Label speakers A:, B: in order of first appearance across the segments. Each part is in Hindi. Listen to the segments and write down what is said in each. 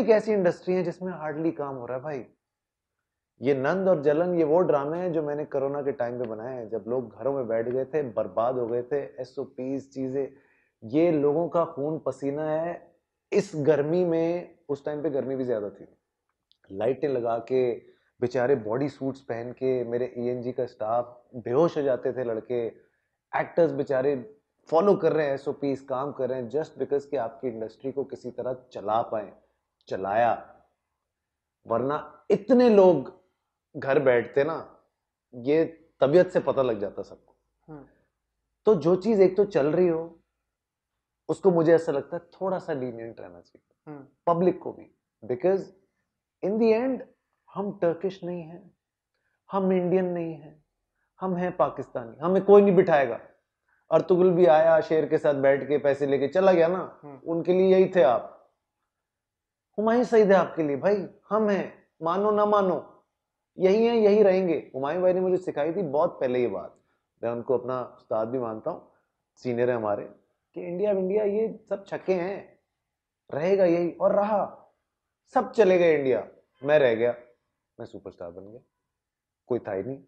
A: एक ऐसी इंडस्ट्री है जिसमें हार्डली काम हो रहा है भाई। ये नंद और जलन, ये वो ड्रामे हैं जो मैंने कोरोना के टाइम पे बनाए हैं। जब लोग घरों में बैठ गए थे, बर्बाद हो गए थे एस चीज़ें, ये लोगों का खून पसीना है। इस गर्मी में, उस टाइम पे गर्मी भी ज़्यादा थी। लाइटें लगा के, बेचारे बॉडी सूट्स पहन के, मेरे ई का स्टाफ बेहोश हो जाते थे लड़के। एक्टर्स बेचारे फॉलो कर रहे हैं एस काम कर रहे हैं जस्ट बिकॉज़ कि आपकी इंडस्ट्री को किसी तरह चला पाए। चलाया वरना इतने लोग घर बैठते ना ये तबीयत से पता लग जाता सबको हम्म। तो जो चीज़ एक तो चल रही हो उसको मुझे ऐसा लगता है थोड़ा सा लीनियंट रहना चाहिए पब्लिक हम्म। को भी बिकॉज़ इन दी एंड हम टर्किश नहीं हैं हम इंडियन नहीं है हम हैं पाकिस्तानी हमें कोई नहीं बिठाएगा अर्तुगुल भी आया शेर के साथ बैठ के पैसे लेके चला गया ना हम्म। उनके लिए यही थे आप हुमायूं सईद है आपके लिए। भाई हम हैं। मानो ना मानो। यही है यही रहेंगे। हुमायूं भाई ने मुझे सिखाई थी बहुत पहले ये बात। मैं उनको अपना उस्ताद भी मानता हूँ सीनियर है हमारे कि इंडिया इंडिया ये सब छक्के हैं। रहेगा यही और रहा। सब चले गए इंडिया। मैं रह गया। मैं सुपरस्टार बन गया। कोई था ही नहीं।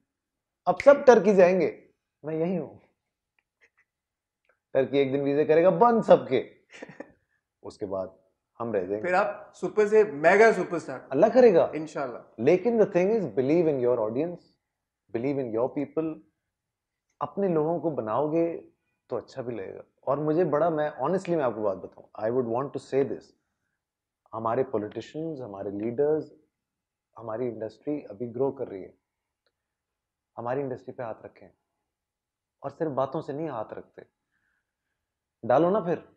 A: अब सब टर्की जाएँगे। मैं यही हूँ। टर्की एक दिन वीजे करेगा बंद सबके। उसके बाद हम रह जाएँगे।
B: फिर आप सुपर से मेगा सुपरस्टार
A: अल्लाह करेगा।
B: इंशाल्लाह।
A: लेकिन the thing is believe in your audience believe in your people अपने लोगों को बनाओगे तो अच्छा भी लगेगा। और मुझे बड़ा मैं ऑनेस्टली मैं आपको बात बताऊँ I would want to say this हमारे पॉलिटिशियंस हमारे लीडर्स हमारी इंडस्ट्री अभी ग्रो कर रही है। हमारी इंडस्ट्री पे हाथ रखें। और सिर्फ़ बातों से नहीं हाथ रखते। डालो ना फिर।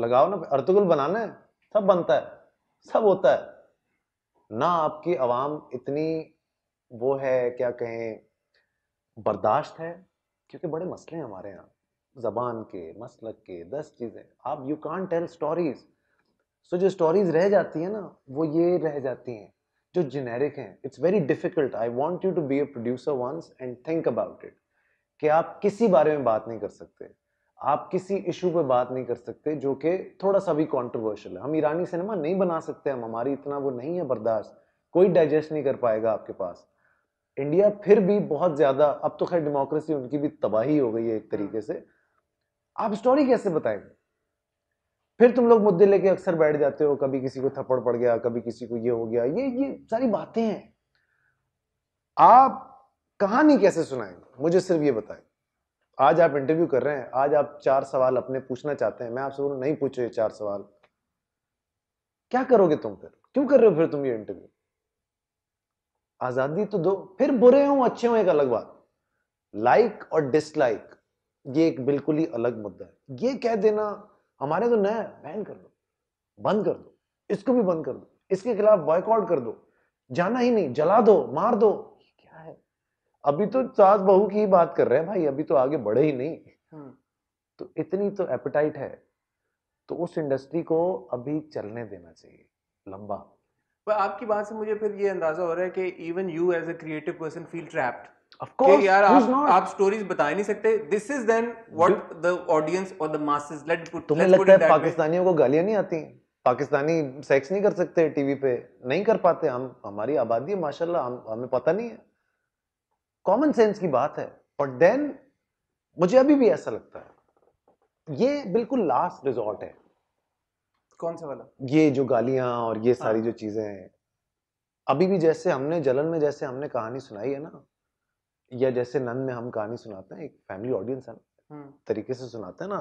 A: लगाओ ना अर्तुगुल बनाना है। सब बनता है, सब होता है। ना आपकी आवाम इतनी वो है, क्या कहें, बर्दाश्त है, क्योंकि बड़े मसले हैं हमारे यहाँ। जबान के, मसलक के, दस चीज़ें। आप you can tell stories so जो स्टोरीज रह जाती हैं ना, वो ये रह जाती हैं, जो जेनेरिक हैं। It's very difficult I want you to be a producer once and think about it कि आप किसी बारे में बात नहीं कर सकते। आप किसी इशू पे बात नहीं कर सकते जो कि थोड़ा सा भी कॉन्ट्रोवर्शियल है। हम ईरानी सिनेमा नहीं बना सकते, हम हमारी इतना वो नहीं है बर्दाश्त। कोई डाइजेस्ट नहीं कर पाएगा आपके पास। इंडिया फिर भी बहुत ज़्यादा, अब तो खैर डेमोक्रेसी उनकी भी तबाही हो गई है एक तरीके से। आप स्टोरी कैसे बताएँगे? फिर तुम लोग मुद्दे लेके अक्सर बैठ जाते हो, कभी किसी को थप्पड़ पड़ गया, कभी किसी को ये हो गया, ये ये सारी बातें हैं। आप कहानी कैसे सुनाएँगे? मुझे सिर्फ़ ये बताएँ। आज आप इंटरव्यू कर रहे हैं, आज आप चार सवाल अपने पूछना चाहते हैं, मैं आपसे बोलूँ, नहीं पूछो ये चार सवाल। क्या करोगे तुम फिर? क्यों कर रहे हो फिर तुम ये इंटरव्यू आज़ादी तो दो, फिर बुरे हो, अच्छे हो, एक अलग बात। लाइक और डिसलाइक ये एक बिल्कुल ही अलग मुद्दा है। ये कह देना, हमारे तो नया बैन कर दो, बंद कर दो, इसको भी बंद कर दो, इसके खिलाफ बॉयकॉट कर दो, जाना ही नहीं, जला दो, मार दो। अभी तो सास बहू की ही बात कर रहे हैं भाई अभी तो आगे बढ़े ही नहीं। हम्म। तो इतनी तो एपेटाइट है तो उस इंडस्ट्री को अभी चलने देना चाहिए लंबा।
B: पर आपकी बात से मुझे फिर ये अंदाज़ा हो रहा है कि even you as a creative person feel trapped Of course, यार आप not? आप स्टोरीज बता नहीं सकते। This is then what the audience और द मासेस लेट पुट
A: तुम्हें लगता है पाकिस्तानियों को गालियाँ नहीं आती? पाकिस्तानी सेक्स नहीं कर सकते टीवी पे? नहीं कर पाते? हम हमारी आबादी है माशाल्लाह हम हमें पता नहीं है। कॉमन सेंस की बात है बट देन मुझे अभी भी ऐसा लगता है। ये बिल्कुल लास्ट रिजॉर्ट है।
B: कौन सा वाला?
A: ये जो गालियाँ और ये सारी हाँ। जो चीज़ें हैं अभी भी जैसे हमने जलन में जैसे हमने कहानी सुनाई है ना या जैसे नंद में हम कहानी सुनाते हैं एक फैमिली ऑडियंस है हम्म। तरीके से सुनाते हैं ना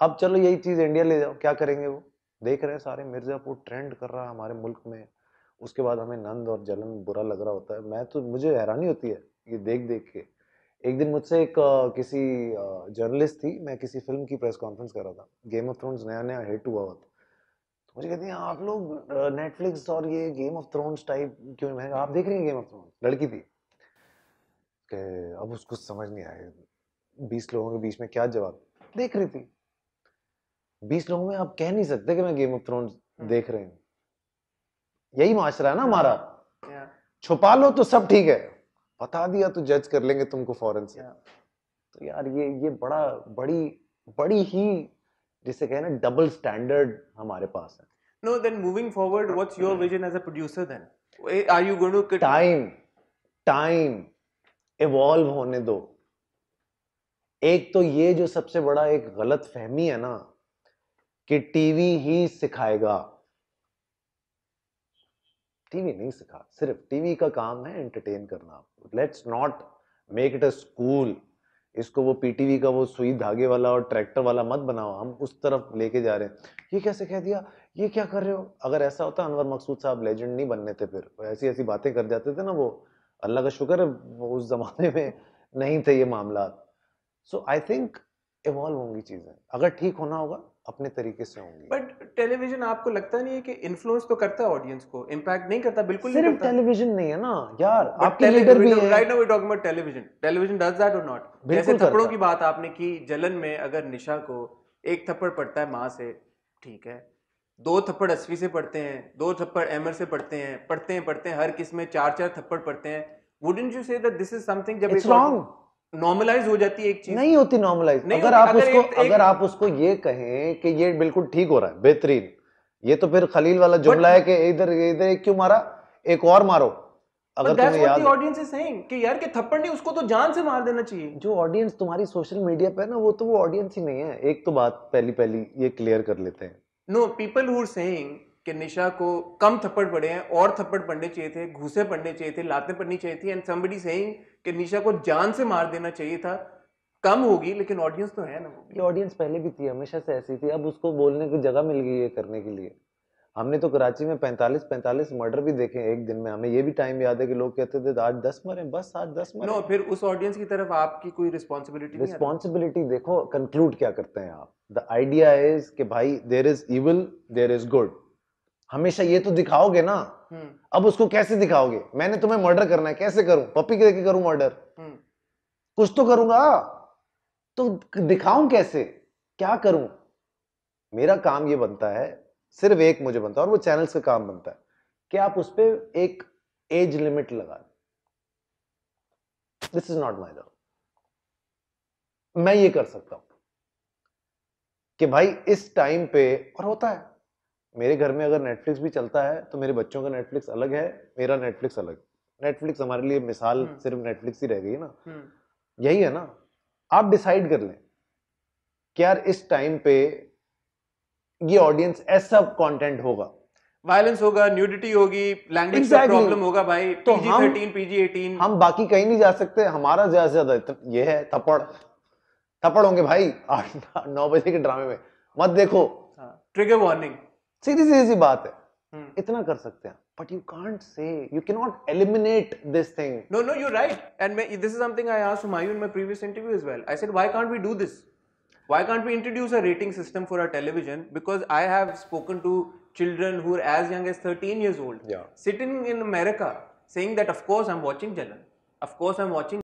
A: अब चलो यही चीज़ इंडिया ले जाओ क्या करेंगे वो? देख रहे हैं सारे मिर्जापुर ट्रेंड कर रहा है हमारे मुल्क में उसके बाद हमें नंद और जलन बुरा लग रहा होता है मैं तो मुझे हैरानी होती है। ये देख देख के। एक दिन मुझसे एक किसी जर्नलिस्ट थी मैं किसी फ़िल्म की प्रेस कॉन्फ्रेंस कर रहा था। गेम ऑफ़ थ्रोन्स नया नया हिट हुआ हुआ था। तो मुझे कहती हैं आप लोग नेटफ्लिक्स और ये गेम ऑफ़ थ्रोन्स टाइप क्यों मैं आप देख रही हैं गेम ऑफ़ थ्रोन्स लड़की थी। कि अब उसको समझ नहीं आया। बीस लोगों के बीच में क्या जवाब? देख रही थी। बीस लोगों में आप कह नहीं सकते कि मैं गेम ऑफ़ थ्रोन्स देख रहे हूँ। यही माशरा है ना हमारा। छुपा लो तो सब ठीक है। बता दिया तो जज कर लेंगे तुमको फ़ौरन से। तो यार ये ये बड़ा बड़ी बड़ी ही जिसे कहे ना डबल स्टैंडर्ड हमारे पास है।
B: No then moving forward what's your vision as a producer then? Are you going to
A: time time evolve होने दो। एक तो ये जो सबसे बड़ा एक गलत फहमी है ना कि टीवी ही सिखाएगा। टीवी नहीं सिखा, सिर्फ़ टीवी का काम है एंटरटेन करना। Let's not make it a school इसको वो पीटीवी का वो सुई धागे वाला और ट्रैक्टर वाला मत बनाओ, हम उस तरफ़ लेके जा रहे हैं। ये कैसे कह दिया? ये क्या कर रहे हो? अगर ऐसा होता, अनवर मकसूद साहब लेजेंड नहीं बनने थे फिर। ऐसी ऐसी बातें कर जाते थे ना वो, अल्लाह का शुक्र है, वो उस जमाने में नहीं थे ये मामला। सो आई थिंक इवॉल्व होंगी चीज़ें। अगर ठीक होना होगा अपने तरीके से होंगी।
B: बट टेलीविज़न आपको लगता नहीं है कि इन्फ्लुएंस तो करता है ऑडियंस को इम्पैक्ट नहीं करता बिल्कुल
A: सिर्फ़ टेलीविज़न नहीं है ना यार आपके लीडर भी है।
B: Right now we talking about television television does that और नॉट जैसे थप्पड़ों की बात आपने की जलन में अगर निशा को एक थप्पड़ पड़ता है माँ से ठीक है दो थप्पड़ अस्वी से पढ़ते हैं दो थप्पड़ एमर से पढ़ते हैं पढ़ते हैं पढ़ते हैं हर किसमें चार चार थप्पड़ पढ़ते हैं wouldn't you say that this is something जब
A: इट्स रॉन्ग
B: नॉर्मलाइज हो जाती है एक चीज़।
A: नहीं होती नॉर्मलाइज अगर अगर आप उसको एक, अगर आप उसको ये कहें कि ये बिल्कुल ठीक हो रहा है बेहतरीन। ये तो फिर खलील वाला जुमला है कि इधर इधर क्यों मारा? एक और मारो।
B: अगर तुम्हें याद ऑडियंस इज़ सेइंग कि यार के थप्पड़ नहीं उसको तो जान से मार देना चाहिए।
A: जो ऑडियंस तुम्हारी सोशल मीडिया पे ना वो तो वो ऑडियंस ही नहीं है। एक तो बात पहली पहली ये क्लियर कर लेते हैं।
B: No people who are saying कि निशा को कम थप्पड़ पड़े हैं और थप्पड़ पड़ने चाहिए थे घूसे पड़ने चाहिए थे लाते पड़नी चाहिए थी एंड समबडी सेइंग कि निशा को जान से मार देना चाहिए था। कम होगी लेकिन ऑडियंस तो है ना
A: ये ऑडियंस पहले भी थी हमेशा से ऐसी थी। अब उसको बोलने की जगह मिल गई है करने के लिए। हमने तो कराची में 45 45 मर्डर भी देखे एक दिन में। हमें ये भी टाइम याद है कि लोग कहते थे आज 10 मरे बस आज 10 मरे
B: नो फिर उस ऑडियंस की तरफ़ आपकी कोई रिस्पांसिबिलिटी
A: रिस्पॉन्सिबिलिटी देखो कंक्लूड क्या करते हैं आप? द आइडिया इज़ कि भाई there is evil there is good हमेशा ये तो दिखाओगे ना हम्म। अब उसको कैसे दिखाओगे? मैंने तुम्हें मर्डर करना है कैसे करूँ? पप्पी के देखे करूँ मर्डर हम्म। कुछ तो करूँगा। तो दिखाऊँ कैसे? क्या करूँ? मेरा काम ये बनता है सिर्फ़ एक मुझे बनता है और वो चैनल्स का काम बनता है कि आप उस पर एक एज लिमिट लगा this is not my job मैं ये कर सकता हूँ कि भाई इस टाइम पे और होता है। मेरे घर में अगर नेटफ्लिक्स भी चलता है तो मेरे बच्चों का नेटफ्लिक्स अलग है मेरा नेटफ्लिक्स अलग। नेटफ्लिक्स हमारे लिए मिसाल हम्म। सिर्फ़ नेटफ्लिक्स ही रह गई ना। हम्म। यही है ना। आप डिसाइड कर लें कि यार इस टाइम पे ये ऑडियंस ऐसा कंटेंट होगा।
B: वायलेंस होगा न्यूडिटी होगी लैंग्वेज exactly. का प्रॉब्लम होगा भाई। तो PG हम 13 PG 18
A: हम बाकी कहीं नहीं जा सकते हमारा ज़्यादा से ज़्यादा ये है थप्पड़। थप्पड़ होंगे भाई आठ नौ बजे के ड्रामे में। मत देखो।
B: ट्रिगर वार्निंग
A: सीधी सीधी बात है hmm. इतना कर सकते हैं but you can't say you cannot eliminate this thing
B: no no you're right and this is something i asked Humayun in my previous interview as well i said why can't we do this why can't we introduce a rating system for our television because i have spoken to children who are as young as 13 years old
A: yeah.
B: sitting in america saying that of course i'm watching jalan of course i'm watching